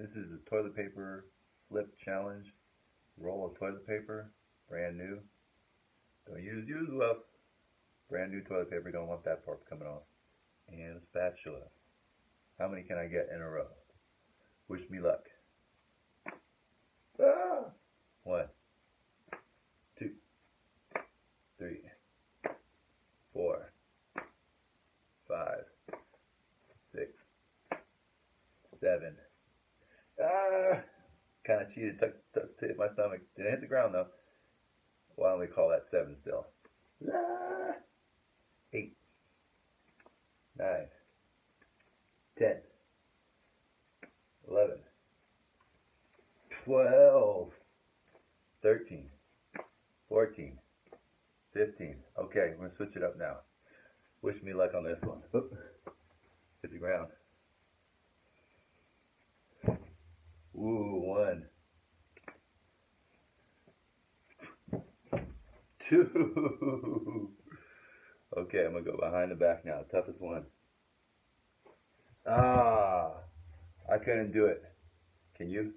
This is a toilet paper flip challenge. Roll of toilet paper, brand new. Don't use used up. Brand new toilet paper, don't want that part coming off. And a spatula. How many can I get in a row? Wish me luck. Ah! One, two, three, four, five, six, seven. Ah! Kind of cheated, tuck, tuck, to hit my stomach. Didn't hit the ground though. Why don't we call that seven still? Ah! Eight, nine, ten, eleven, twelve, thirteen, fourteen, fifteen. Okay, we're gonna switch it up now. Wish me luck on this one. Oop. Hit the ground. Ooh, one. Two. Okay, I'm gonna go behind the back now. Toughest one. Ah, I couldn't do it. Can you?